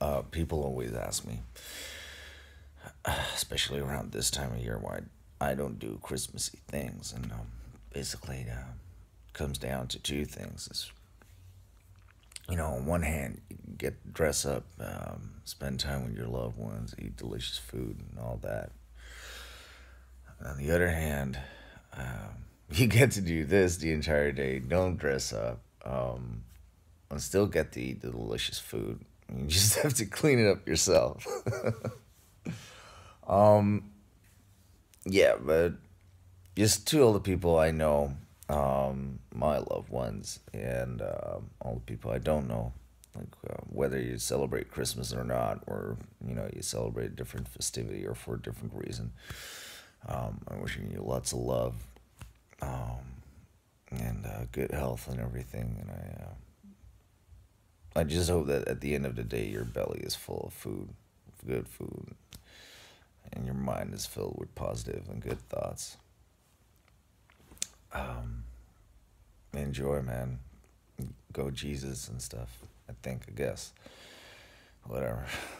uh, people always ask me, especially around this time of year, why I don't do Christmassy things, and um, basically uh, comes down to two things. It's, you know, on one hand, get dress up, um, spend time with your loved ones, eat delicious food, and all that. On the other hand, um, you get to do this the entire day. Don't dress up, um, and still get to eat the delicious food. You just have to clean it up yourself. um, yeah, but just to all the people I know, um, my loved ones, and uh, all the people I don't know, like uh, whether you celebrate Christmas or not, or you know you celebrate a different festivity or for a different reason. Um, I'm wishing you lots of love, um, and uh, good health and everything, and I. I just hope that at the end of the day, your belly is full of food, good food, and your mind is filled with positive and good thoughts. Um, enjoy, man. Go Jesus and stuff. I think, I guess. Whatever.